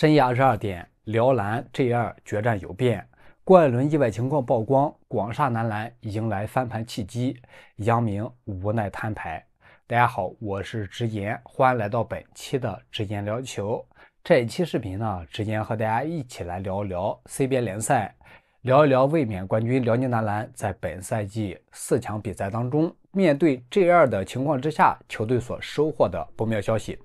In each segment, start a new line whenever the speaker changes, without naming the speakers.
深夜二十二点，辽篮 G2 决战有变，郭艾伦意外情况曝光，广厦男篮迎来翻盘契机，杨明无奈摊牌。大家好，我是直言，欢迎来到本期的直言聊球。这一期视频呢，直言和大家一起来聊一聊 CBA 联赛，聊一聊卫冕冠军辽宁男篮在本赛季四强比赛当中，面对 G2 的情况之下，球队所收获的不妙消息。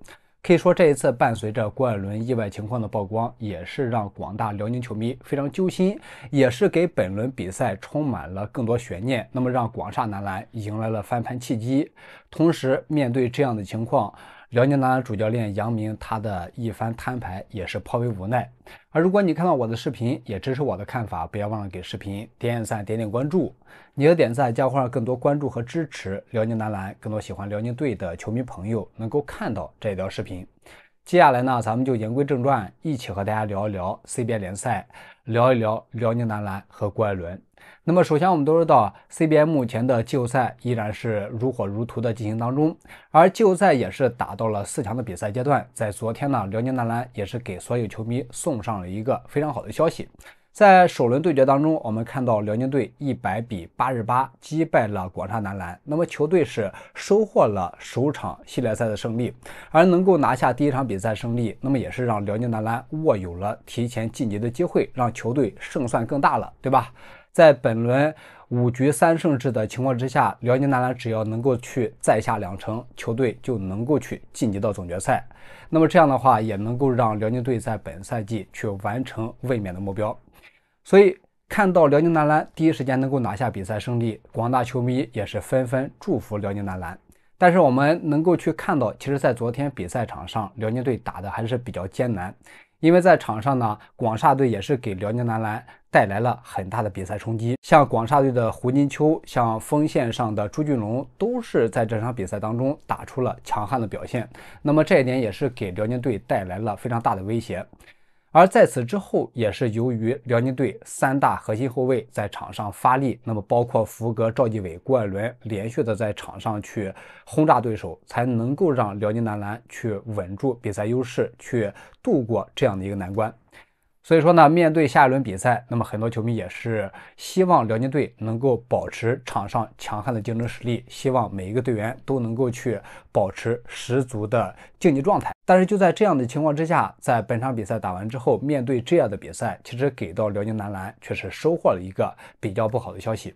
可以说，这一次伴随着郭艾伦意外情况的曝光，也是让广大辽宁球迷非常揪心，也是给本轮比赛充满了更多悬念。那么，让广厦男篮迎来了翻盘契机。同时，面对这样的情况，辽宁男篮主教练杨明他的一番摊牌也是颇为无奈。而如果你看到我的视频，也支持我的看法，不要忘了给视频点点赞、点点关注。你的点赞将会让更多关注和支持辽宁男篮、更多喜欢辽宁队的球迷朋友能够看到这条视频。接下来呢，咱们就言归正传，一起和大家聊一聊 CBA 联赛，聊一聊辽宁男篮和郭艾伦。那么，首先我们都知道，CBA 目前的季后赛依然是如火如荼的进行当中，而季后赛也是打到了四强的比赛阶段。在昨天呢，辽宁男篮也是给所有球迷送上了一个非常好的消息，在首轮对决当中，我们看到辽宁队一百比八十八击败了广厦男篮，那么球队是收获了首场系列赛的胜利，而能够拿下第一场比赛胜利，那么也是让辽宁男篮握有了提前晋级的机会，让球队胜算更大了，对吧？在本轮五局三胜制的情况之下，辽宁男篮只要能够去再下两城，球队就能够去晋级到总决赛。那么这样的话，也能够让辽宁队在本赛季去完成卫冕的目标。所以看到辽宁男篮第一时间能够拿下比赛胜利，广大球迷也是纷纷祝福辽宁男篮。但是我们能够去看到，其实，在昨天比赛场上，辽宁队打的还是比较艰难。因为在场上呢，广厦队也是给辽宁男篮带来了很大的比赛冲击。像广厦队的胡金秋，像锋线上的朱俊龙，都是在这场比赛当中打出了强悍的表现。那么这一点也是给辽宁队带来了非常大的威胁。而在此之后，也是由于辽宁队三大核心后卫在场上发力，那么包括福格、赵继伟、郭艾伦连续的在场上去轰炸对手，才能够让辽宁男篮去稳住比赛优势，去度过这样的一个难关。所以说呢，面对下一轮比赛，那么很多球迷也是希望辽宁队能够保持场上强悍的竞争实力，希望每一个队员都能够去保持十足的竞技状态。但是就在这样的情况之下，在本场比赛打完之后，面对这样的比赛，其实给到辽宁男篮却是收获了一个比较不好的消息。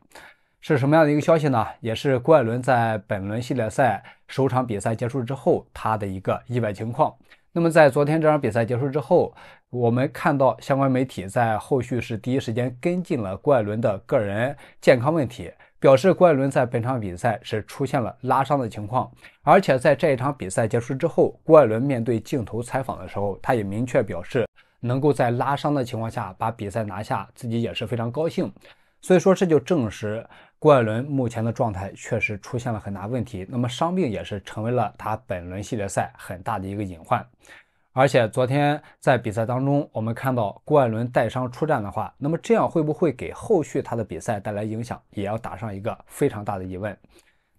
是什么样的一个消息呢？也是郭艾伦在本轮系列赛首场比赛结束之后，他的一个意外情况。那么在昨天这场比赛结束之后，我们看到相关媒体在后续是第一时间跟进了郭艾伦的个人健康问题，表示郭艾伦在本场比赛是出现了拉伤的情况，而且在这一场比赛结束之后，郭艾伦面对镜头采访的时候，他也明确表示，能够在拉伤的情况下把比赛拿下，自己也是非常高兴。所以说，这就证实郭艾伦目前的状态确实出现了很大问题。那么伤病也是成为了他本轮系列赛很大的一个隐患。而且昨天在比赛当中，我们看到郭艾伦带伤出战的话，那么这样会不会给后续他的比赛带来影响，也要打上一个非常大的疑问。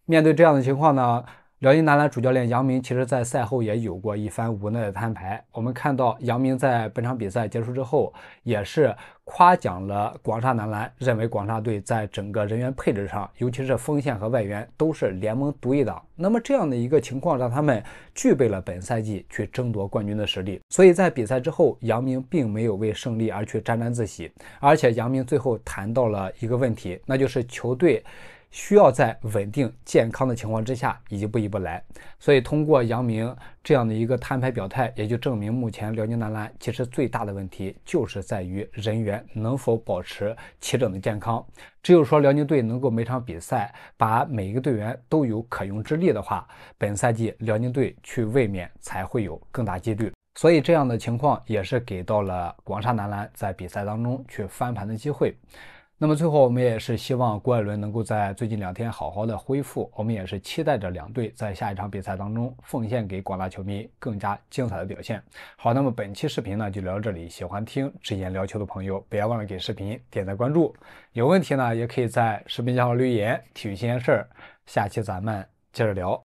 面对这样的情况呢？辽宁男篮主教练杨明，其实在赛后也有过一番无奈的摊牌。我们看到杨明在本场比赛结束之后，也是夸奖了广厦男篮，认为广厦队在整个人员配置上，尤其是锋线和外援，都是联盟独一档。那么这样的一个情况，让他们具备了本赛季去争夺冠军的实力。所以在比赛之后，杨明并没有为胜利而去沾沾自喜，而且杨明最后谈到了一个问题，那就是球队。需要在稳定健康的情况之下一步一步来，所以通过杨明这样的一个摊牌表态，也就证明目前辽宁男篮其实最大的问题就是在于人员能否保持齐整的健康。只有说辽宁队能够每场比赛把每一个队员都有可用之力的话，本赛季辽宁队去卫冕才会有更大几率。所以这样的情况也是给到了广厦男篮在比赛当中去翻盘的机会。那么最后，我们也是希望郭艾伦能够在最近两天好好的恢复。我们也是期待着两队在下一场比赛当中奉献给广大球迷更加精彩的表现。好，那么本期视频呢就聊到这里。喜欢听直言聊球的朋友，不要忘了给视频点赞关注。有问题呢，也可以在视频下方留言。体育新鲜事儿，下期咱们接着聊。